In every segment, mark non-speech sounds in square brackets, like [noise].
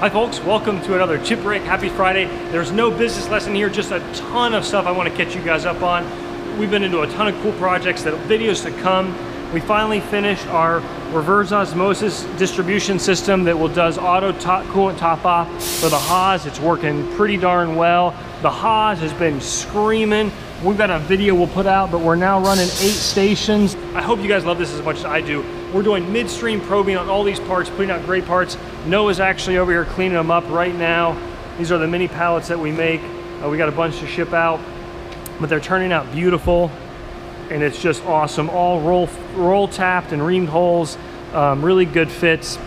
Hi folks, welcome to another Chip Break. Happy Friday. There's no business lesson here, just a ton of stuff I want to catch you guys up on. We've been into a ton of cool projects, that videos to come. We finally finished our reverse osmosis distribution system that will does auto top, coolant top off for the Haas. It's working pretty darn well. The Haas has been screaming. We've got a video we'll put out, but we're now running eight stations. I hope you guys love this as much as I do. We're doing midstream probing on all these parts, putting out great parts. Noah's actually over here cleaning them up right now. These are the mini pallets that we make. Uh, we got a bunch to ship out, but they're turning out beautiful and it's just awesome. All roll, roll tapped and reamed holes, um, really good fits.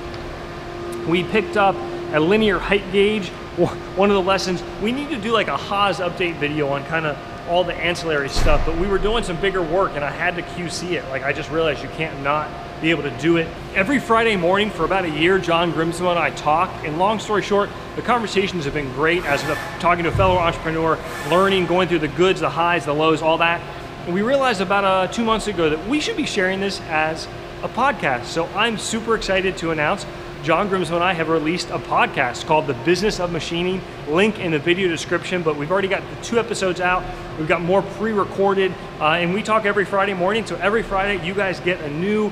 We picked up a linear height gauge. [laughs] One of the lessons, we need to do like a Haas update video on kind of all the ancillary stuff, but we were doing some bigger work and I had to QC it. Like I just realized you can't not be able to do it. Every Friday morning for about a year, John Grimsmo and I talk, and long story short, the conversations have been great as talking to a fellow entrepreneur, learning, going through the goods, the highs, the lows, all that. And we realized about uh, two months ago that we should be sharing this as a podcast. So I'm super excited to announce John Grimsmo and I have released a podcast called The Business of Machining. Link in the video description, but we've already got the two episodes out. We've got more pre-recorded, uh, and we talk every Friday morning. So every Friday, you guys get a new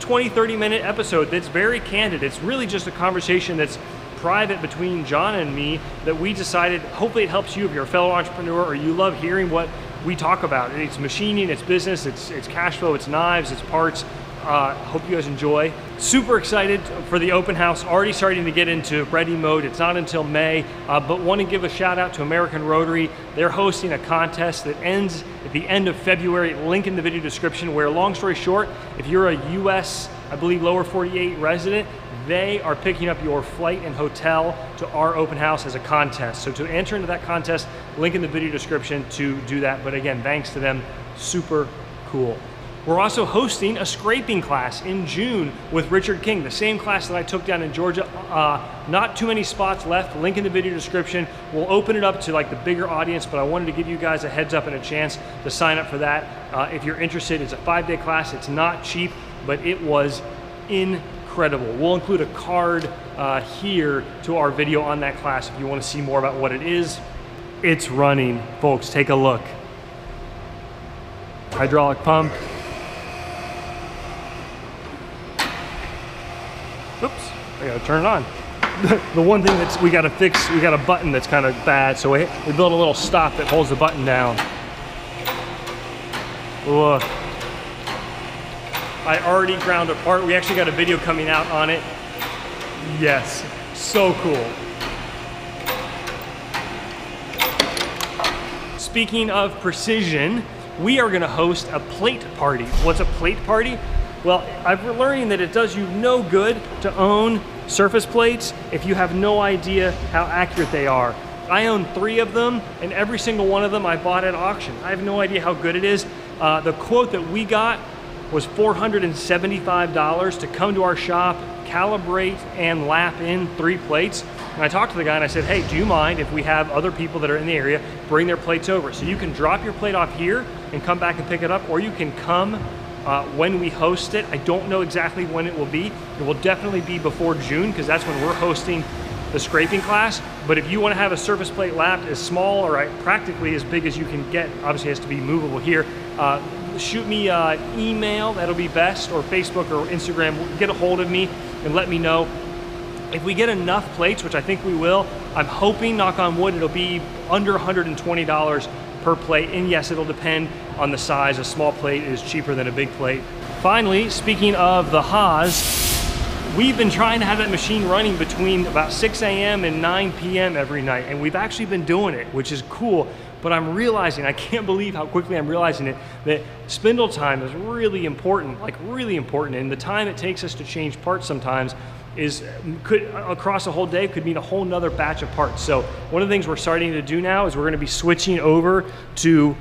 20, 30 minute episode that's very candid. It's really just a conversation that's private between John and me that we decided, hopefully it helps you if you're a fellow entrepreneur or you love hearing what we talk about. It's machining, it's business, it's, it's cash flow, it's knives, it's parts, uh, hope you guys enjoy. Super excited for the open house. Already starting to get into ready mode. It's not until May, uh, but want to give a shout out to American Rotary. They're hosting a contest that ends at the end of February. Link in the video description. Where, long story short, if you're a U.S. I believe lower 48 resident, they are picking up your flight and hotel to our open house as a contest. So to enter into that contest, link in the video description to do that. But again, thanks to them, super cool. We're also hosting a scraping class in June with Richard King, the same class that I took down in Georgia. Uh, not too many spots left, link in the video description. We'll open it up to like the bigger audience, but I wanted to give you guys a heads up and a chance to sign up for that. Uh, if you're interested, it's a five day class. It's not cheap, but it was incredible. We'll include a card uh, here to our video on that class if you wanna see more about what it is. It's running, folks, take a look. Hydraulic pump, Oops, I gotta turn it on. [laughs] the one thing that's we gotta fix, we got a button that's kind of bad, so we, we built a little stop that holds the button down. Look. I already ground apart. We actually got a video coming out on it. Yes, so cool. Speaking of precision, we are gonna host a plate party. What's a plate party? Well, I'm learning that it does you no good to own surface plates if you have no idea how accurate they are. I own three of them, and every single one of them I bought at auction. I have no idea how good it is. Uh, the quote that we got was $475 to come to our shop, calibrate and lap in three plates. And I talked to the guy and I said, hey, do you mind if we have other people that are in the area bring their plates over? So you can drop your plate off here and come back and pick it up, or you can come uh, when we host it. I don't know exactly when it will be. It will definitely be before June because that's when we're hosting the scraping class. But if you want to have a surface plate lapped as small or practically as big as you can get, obviously has to be movable here, uh, shoot me an uh, email, that'll be best, or Facebook or Instagram, get a hold of me and let me know. If we get enough plates, which I think we will, I'm hoping, knock on wood, it'll be under $120 per plate. And yes, it'll depend on the size. A small plate is cheaper than a big plate. Finally, speaking of the Haas, we've been trying to have that machine running between about 6 a.m. and 9 p.m. every night, and we've actually been doing it, which is cool. But I'm realizing, I can't believe how quickly I'm realizing it, that spindle time is really important, like really important. And the time it takes us to change parts sometimes is could across a whole day could mean a whole nother batch of parts. So one of the things we're starting to do now is we're going to be switching over to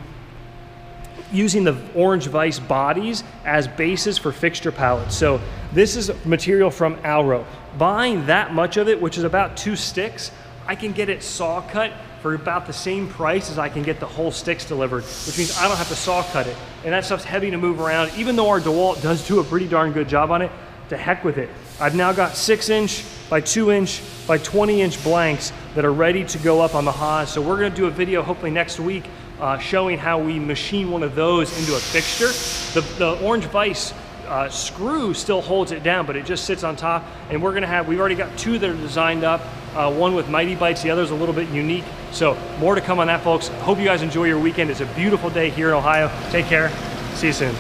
using the orange vise bodies as bases for fixture pallets. So this is material from Alro. Buying that much of it, which is about two sticks, I can get it saw cut for about the same price as I can get the whole sticks delivered, which means I don't have to saw cut it. And that stuff's heavy to move around. Even though our DeWalt does do a pretty darn good job on it, to heck with it. I've now got six inch by two inch by 20 inch blanks that are ready to go up on the Haas. So we're gonna do a video hopefully next week uh, showing how we machine one of those into a fixture. The, the orange vise uh, screw still holds it down, but it just sits on top. And we're gonna have, we've already got two that are designed up, uh, one with Mitee-Bites, the other's a little bit unique. So more to come on that, folks. Hope you guys enjoy your weekend. It's a beautiful day here in Ohio. Take care. See you soon.